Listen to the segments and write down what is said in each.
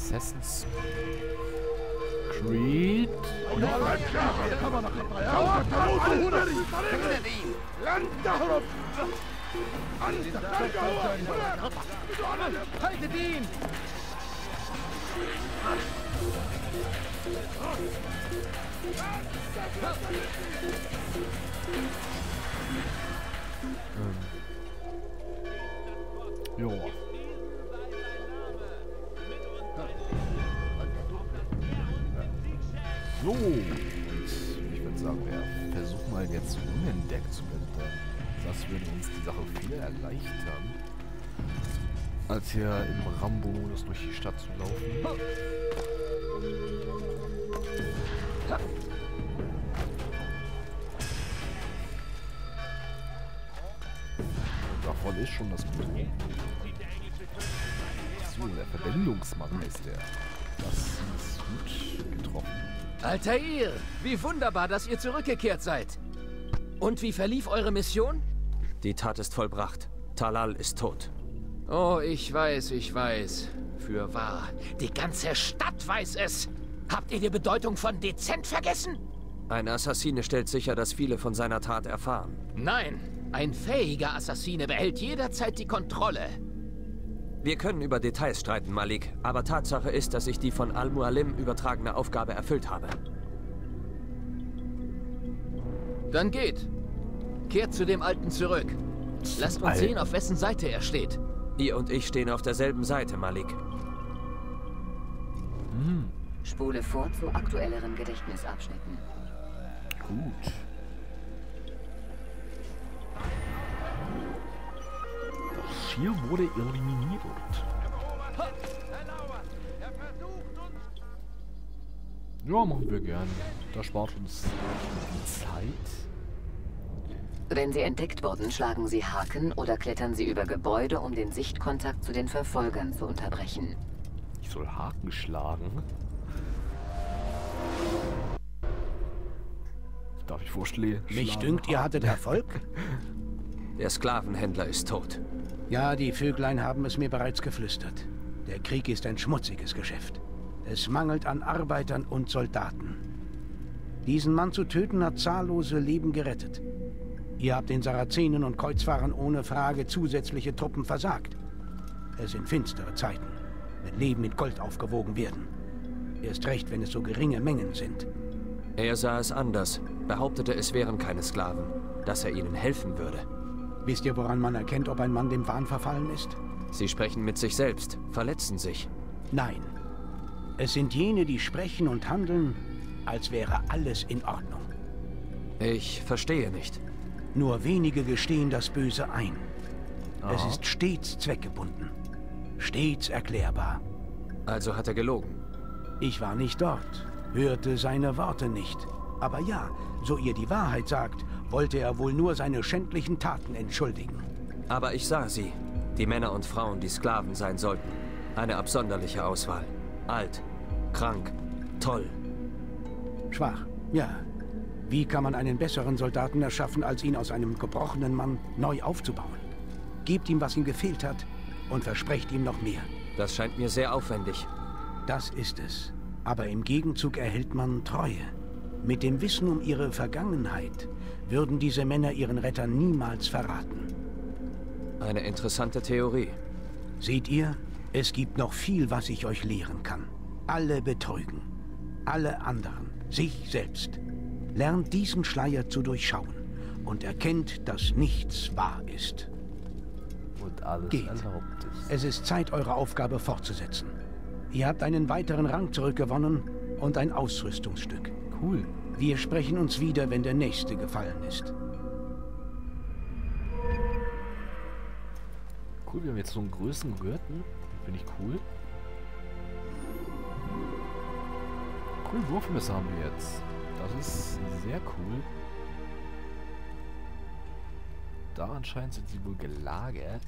Assassin's Creed. لن uns die Sache viel erleichtern, als hier im Rambo-Modus durch die Stadt zu laufen. Davon ist schon das Gute. So, der Verwendungsmann heißt der. Das ist gut getroffen. Altair, wie wunderbar, dass ihr zurückgekehrt seid. Und wie verlief eure Mission? Die Tat ist vollbracht. Talal ist tot. Oh, ich weiß, ich weiß. Für wahr. Die ganze Stadt weiß es. Habt ihr die Bedeutung von dezent vergessen? Ein Assassine stellt sicher, dass viele von seiner Tat erfahren. Nein, ein fähiger Assassine behält jederzeit die Kontrolle. Wir können über Details streiten, Malik, aber Tatsache ist, dass ich die von Al-Mualim übertragene Aufgabe erfüllt habe. Dann geht. Kehrt zu dem Alten zurück. Lasst uns Alten. sehen, auf wessen Seite er steht. Ihr und ich stehen auf derselben Seite, Malik. Spule vor zu aktuelleren Gedächtnisabschnitten. Gut. Das Ziel wurde eliminiert. Ja, machen wir gerne. Das spart uns Zeit. Wenn sie entdeckt wurden, schlagen sie Haken oder klettern sie über Gebäude, um den Sichtkontakt zu den Verfolgern zu unterbrechen. Ich soll Haken schlagen. Darf ich vorschlagen? Mich dünkt, ihr hattet Erfolg? Der Sklavenhändler ist tot. Ja, die Vöglein haben es mir bereits geflüstert. Der Krieg ist ein schmutziges Geschäft. Es mangelt an Arbeitern und Soldaten. Diesen Mann zu töten hat zahllose Leben gerettet. Ihr habt den Sarazenen und Kreuzfahrern ohne Frage zusätzliche Truppen versagt. Es sind finstere Zeiten, wenn Leben mit Gold aufgewogen werden. Erst recht, wenn es so geringe Mengen sind. Er sah es anders, behauptete, es wären keine Sklaven, dass er ihnen helfen würde. Wisst ihr, woran man erkennt, ob ein Mann dem Wahn verfallen ist? Sie sprechen mit sich selbst, verletzen sich. Nein. Es sind jene, die sprechen und handeln, als wäre alles in Ordnung. Ich verstehe nicht. Nur wenige gestehen das Böse ein. Es Aha. ist stets zweckgebunden. Stets erklärbar. Also hat er gelogen. Ich war nicht dort, hörte seine Worte nicht. Aber ja, so ihr die Wahrheit sagt, wollte er wohl nur seine schändlichen Taten entschuldigen. Aber ich sah sie. Die Männer und Frauen, die Sklaven sein sollten. Eine absonderliche Auswahl. Alt, krank, toll. Schwach, ja. Wie kann man einen besseren Soldaten erschaffen, als ihn aus einem gebrochenen Mann neu aufzubauen? Gebt ihm, was ihm gefehlt hat, und versprecht ihm noch mehr. Das scheint mir sehr aufwendig. Das ist es. Aber im Gegenzug erhält man Treue. Mit dem Wissen um ihre Vergangenheit würden diese Männer ihren Retter niemals verraten. Eine interessante Theorie. Seht ihr, es gibt noch viel, was ich euch lehren kann. Alle betrügen. Alle anderen. Sich selbst. Lernt diesen Schleier zu durchschauen und erkennt, dass nichts wahr ist. Und alles Geht. ist. Es ist Zeit, eure Aufgabe fortzusetzen. Ihr habt einen weiteren Rang zurückgewonnen und ein Ausrüstungsstück. Cool. Wir sprechen uns wieder, wenn der nächste gefallen ist. Cool, wir haben jetzt so einen größeren Gürtel. Finde ich cool. Cool, Wurfmesser haben wir jetzt. Das ist sehr cool. Da anscheinend sind sie wohl gelagert.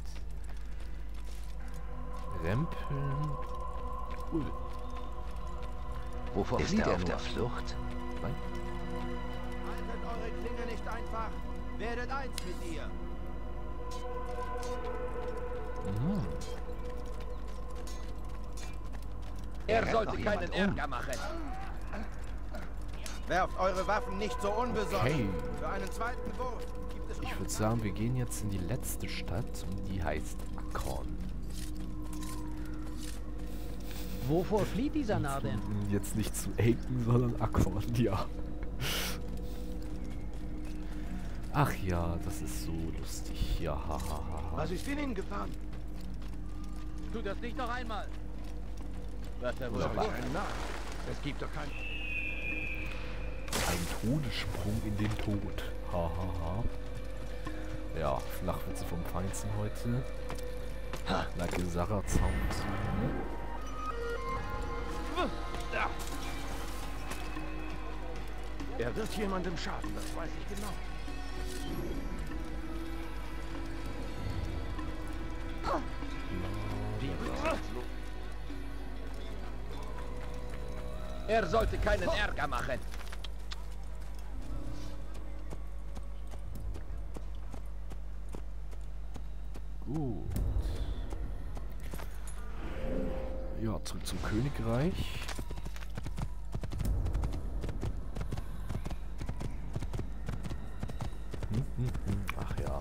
Rempeln. Cool. Wovor Ist er er auf der? Flucht? Nein. Haltet eure Klinge nicht einfach. Werdet eins mit ihr. Mhm. Er sollte keinen Ärger machen. Werft eure Waffen nicht so unbesorgt. Okay. Für einen zweiten es Ich würde sagen, wir gehen jetzt in die letzte Stadt und die heißt Akron. Wovor flieht dieser Narr denn? Jetzt nicht zu Aiken, sondern Akron, ja. Ach ja, das ist so lustig. Ja, hahaha. Ha, ha, ha. Was ist in ihn gefahren? Tu das nicht noch einmal. Was er wohl? Es gibt doch keinen... Ein Todessprung in den Tod. Hahaha. Ha, ha. Ja, Flachwitze vom Feinsten heute. Like a Sarah Sound. Er wird jemandem schaden, das weiß ich genau. Er sollte keinen Ärger machen. Zum Königreich. Hm, hm, hm. Ach ja.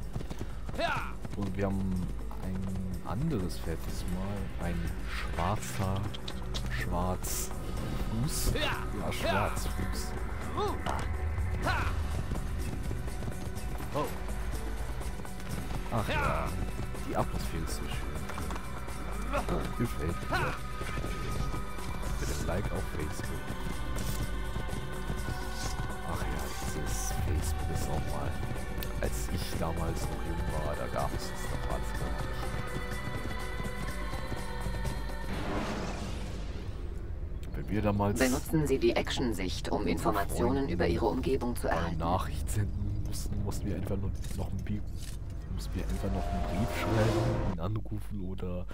Und wir haben ein anderes Pferd diesmal. Ein schwarzer Schwarzfuß. Ja, Schwarzfuß. Oh. Ach ja, die Atmosphäre ist so schön. Gefällt mir. Like auf Facebook. Ach ja, dieses Facebook ist auch mal. Als ich damals noch jung war, da gab es das noch alles gar nicht. Wenn wir damals Benutzen Sie die Action-Sicht, um Informationen über Ihre Umgebung zu erhalten. Nachricht senden mussten, mussten wir einfach nur noch einen Brief, mussten wir einfach noch einen Brief schreiben, ihn anrufen oder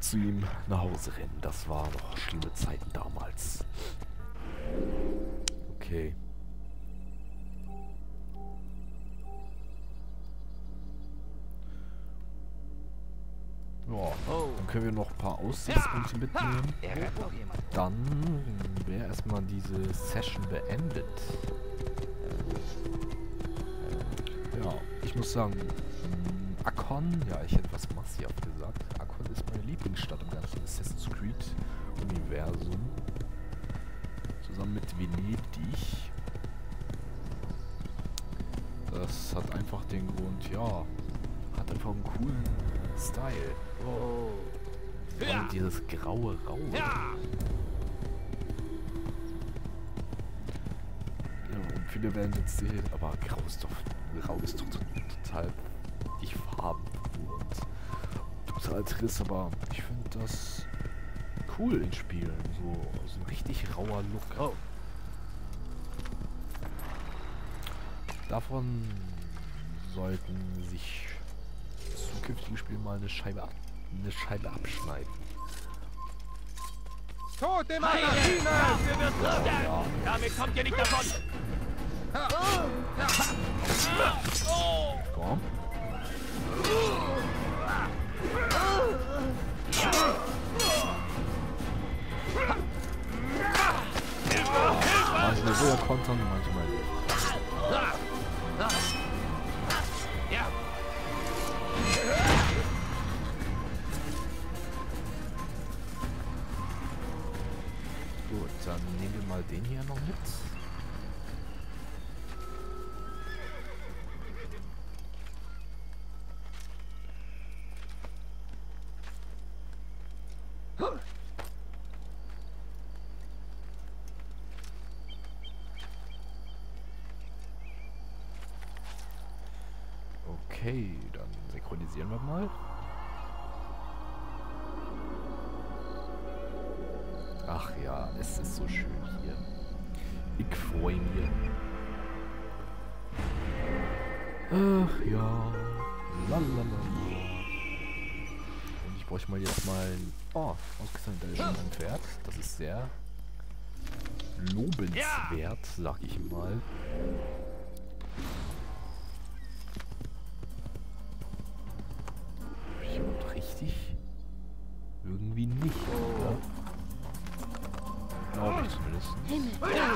zu ihm nach Hause rennen. Das war noch schlimme Zeiten damals. Okay. Ja, dann können wir noch ein paar Aussichtspunkte mitnehmen. Dann wäre erstmal diese Session beendet. Ja, ich muss sagen, Akon, ja, ich hätte was massiv gesagt. Akon ist meine Lieblingsstadt im ganzen Assassin's Creed-Universum. Zusammen mit Venedig. Das hat einfach den Grund, ja, hat einfach einen coolen Style. Oh. Und dieses graue Rau. Ja, und viele werden jetzt sehen, aber grau ist doch, grau ist doch total nicht farben und total trist, aber ich finde das cool in Spielen. So, so ein richtig rauer Look. Oh. Davon sollten sich zukünftige Spiele mal eine Scheibe, ab, eine Scheibe abschneiden. Tod dem Assassinen! Ja, Damit kommt ihr nicht davon. komm. Manchmal will manchmal. Gut, dann nehmen wir mal den hier noch mit. Okay, dann synchronisieren wir mal. Ach ja, es ist so schön hier. Ich freue mich. Ach ja. Lalalala. Und ich bräuchte mal jetzt mal ein... Oh, ausgezeichnetes schon ein Pferd. Das ist sehr lobenswert, sag ich mal. irgendwie nicht, oh. oder? Glaube ich zumindest. Ja,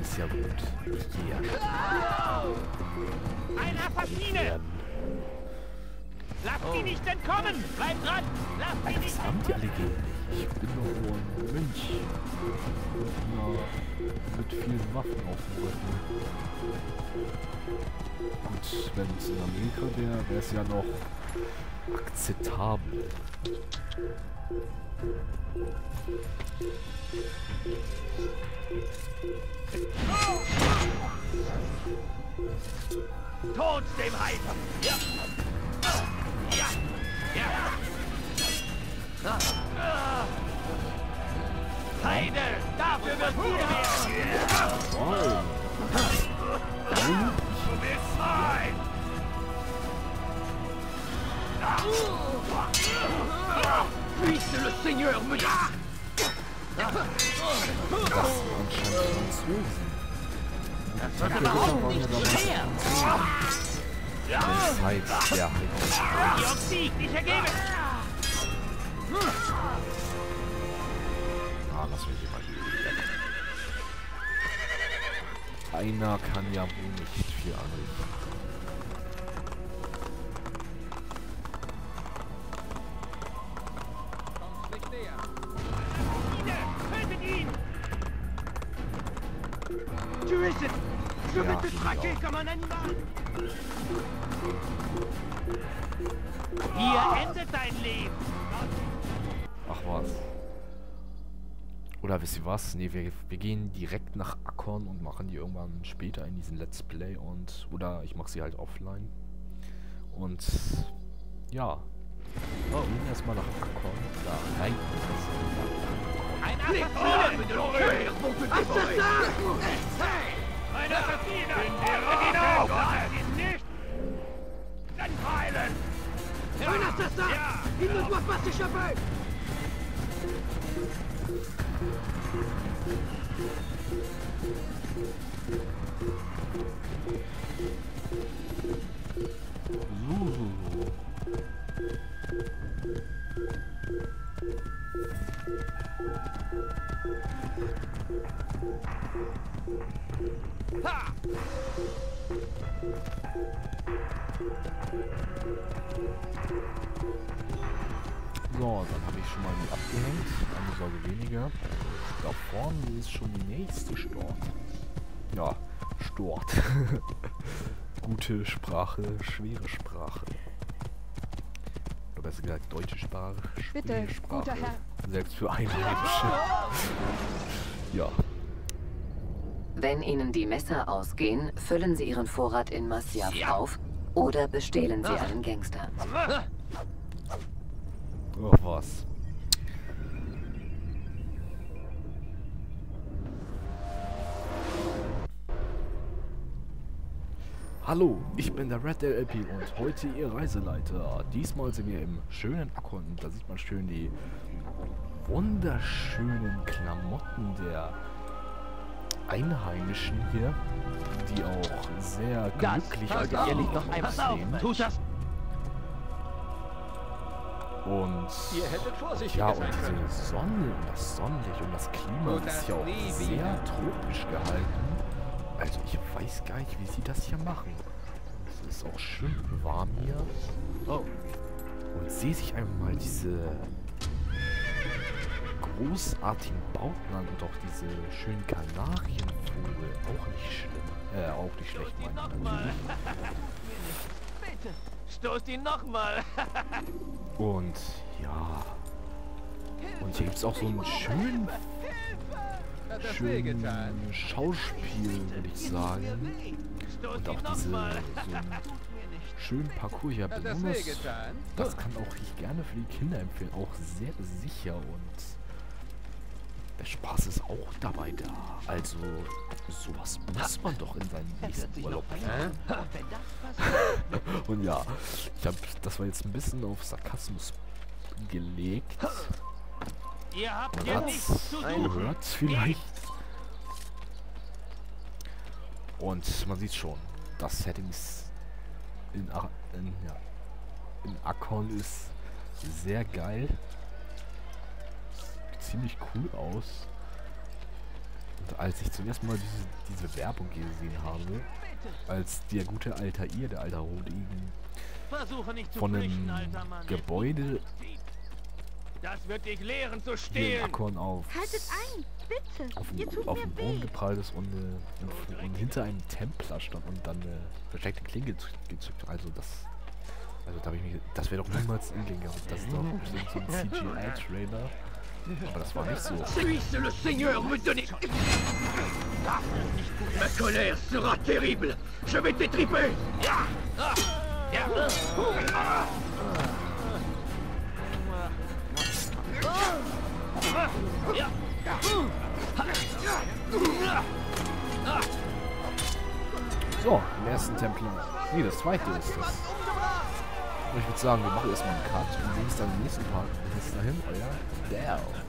ist ja gut. Hier. Ein Assassine! Lasst sie oh. nicht entkommen! Bleibt dran! Lasst sie nicht! Was haben die alle gegen ich bin doch nur ein. Mit, einer, mit vielen Waffen auf dem Rücken. Gut, wenn es in Amerika wäre, wäre es ja noch akzeptabel. Tod dem Hype! Ja! Ja! Ja! Heide! Dafür wird gut! Du bist mein! Puisse le Seigneur me Das sind anscheinend Franzosen. Das waren ja damals Franzosen. Der Zeit, der halt Ihr obsiegt, ich ergebe! Ah, lass mich mal weg. Einer kann ja wohl nicht viel anrichten. Je vais te traquer comme un animal! Hier endet dein Leben! Was. Oder wisst ihr was? Nee, wir, wir gehen direkt nach Akkon und machen die irgendwann später in diesen Let's Play und oder ich mache sie halt offline. Und ja. Oh, gehen erstmal nach Akkon. Da rein. Ein! Ein Assassine! Rettet ihn auf! Lass ihn nicht! Ha! So, dann habe ich schon mal die abgehängt. Eine Sorge weniger. Da vorne ist schon die nächste Stort. Ja, Stort. Gute Sprache, schwere Sprache. Oder besser gesagt, deutsche Sprache, Bitte, Sprache. guter Herr. Selbst für Einheimische. ja, Wenn Ihnen die Messer ausgehen, füllen Sie Ihren Vorrat in Masyaf auf oder bestehlen Sie einen Gangster. Oh was. Hallo, ich bin der Red LLP und heute Ihr Reiseleiter. Diesmal sind wir im schönen Akkon. Da sieht man schön die wunderschönen Klamotten der Einheimischen hier, die auch sehr glücklich Pass und ehrlich Pass auf! aussehen. Tut das! Und Ihr hättet vorsichtiger ja, und diese Sonne und das Sonnenlicht und das Klima ist ja auch sehr tropisch gehalten. Also ich weiß gar nicht, wie sie das hier machen. Es ist auch schön warm hier. Oh, Und sehe sich einfach mal diese großartigen Bauten an und auch diese schönen Kanarienvogel. Auch nicht schlimm. Äh, auch nicht schlecht, meine ich natürlich. Stoßt ihn nochmal! Und ja. Und hier gibt es auch so einen schönen, wehgetan? Schauspiel, würde ich sagen. Und auch diese, nochmal! so schönen Parcours hier. Besonders, das kann auch ich gerne für die Kinder empfehlen. Auch sehr sicher und der Spaß ist auch dabei da. Also, sowas muss man doch in seinem nächsten Urlaub planen. Und ja, ich habe, das war jetzt ein bisschen auf Sarkasmus gelegt. Ihr habt Man hier hat's nichts zu suchen! gehört vielleicht. Und man sieht schon, das Settings in, in, ja, in Akkon ist sehr geil. Ziemlich cool aus. Und als ich zum ersten Mal diese, diese Werbung gesehen habe, als der gute der alter Rodigen, Versuche nicht zu von einem alter Mann. Gebäude Das wird dich lehren zu hier in stehlen. Akkon auf, Haltet ein, bitte. auf, Ihr den, tut auf mir den Boden geprallt ist und, äh, und, und hinter einem Templer stand und dann eine versteckte Klinge gez- gezückt. Also das. Also da habe ich mich. Das wäre doch niemals in gehabt. Das ist doch bestimmt so ein CGI-Trailer. Puisse le Seigneur me donner... Ma colère sera terrible. Je vais t'étriper. So, im ersten Templar. Nee, das zweite ist. Und ich würde sagen, wir machen erstmal einen Cut und sehen uns dann im nächsten Part. Bis dahin, euer Dell.